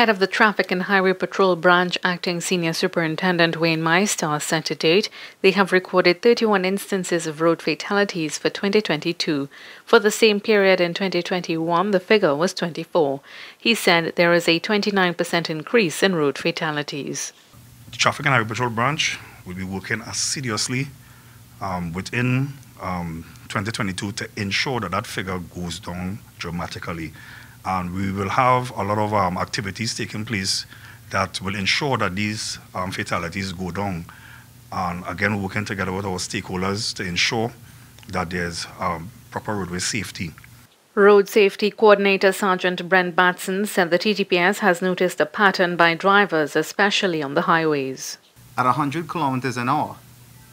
Head of the Traffic and Highway Patrol Branch, Acting Senior Superintendent Wayne Mystar said to date they have recorded 31 instances of road fatalities for 2022. For the same period in 2021, the figure was 24. He said there is a 29% increase in road fatalities. The Traffic and Highway Patrol Branch will be working assiduously um, within um, 2022 to ensure that that figure goes down dramatically and we will have a lot of um, activities taking place that will ensure that these um, fatalities go down. And again, we working together with our stakeholders to ensure that there's um, proper roadway safety. Road Safety Coordinator Sergeant Brent Batson said the TTPS has noticed a pattern by drivers, especially on the highways. At 100 kilometers an hour,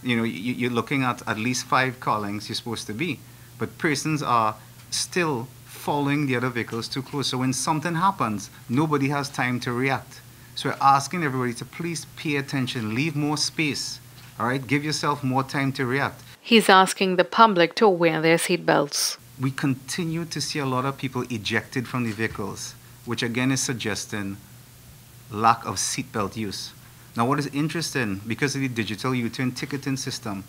you know, you're looking at at least five callings you're supposed to be, but persons are still following the other vehicles too close. So when something happens, nobody has time to react. So we're asking everybody to please pay attention, leave more space, all right? Give yourself more time to react. He's asking the public to wear their seatbelts. We continue to see a lot of people ejected from the vehicles, which again is suggesting lack of seatbelt use. Now, what is interesting, because of the digital U-turn ticketing system,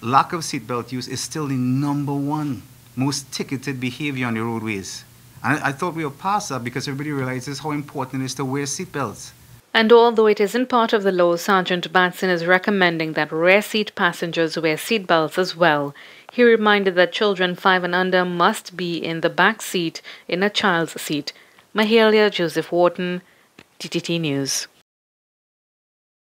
lack of seatbelt use is still the number one most ticketed behavior on the roadways. And I, thought we were past that because everybody realizes how important it is to wear seatbelts. And although it isn't part of the law, Sergeant Batson is recommending that rear seat passengers wear seatbelts as well. He reminded that children 5 and under must be in the back seat in a child's seat. Mahalia Joseph Wharton, TTT News.